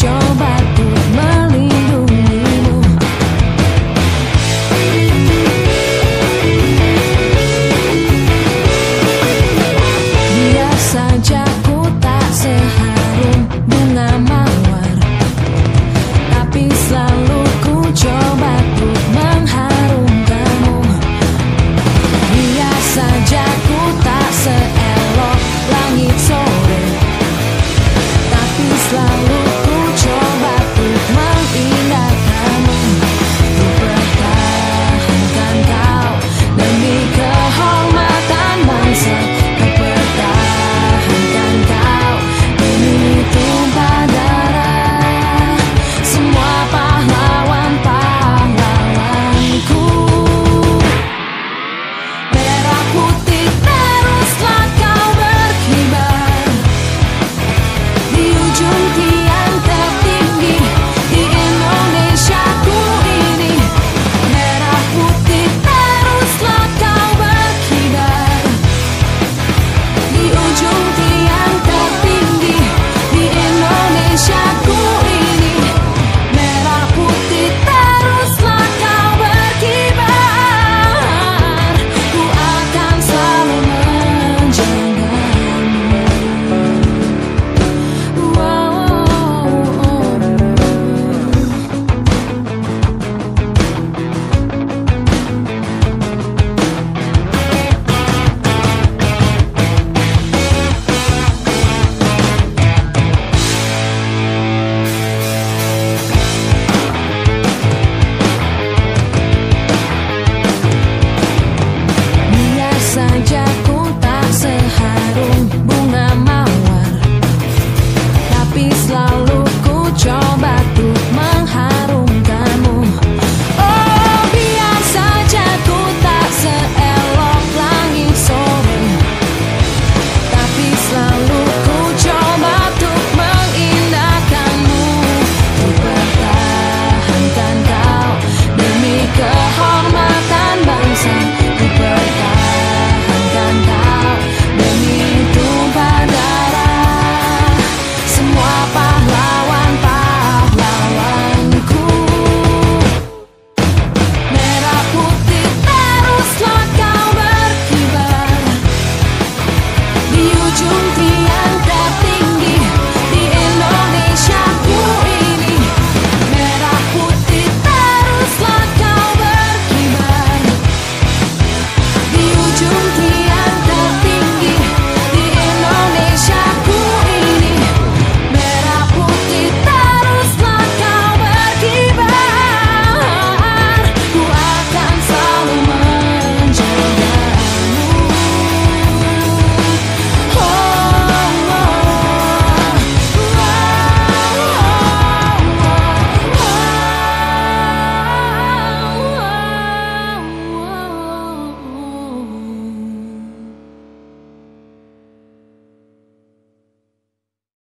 your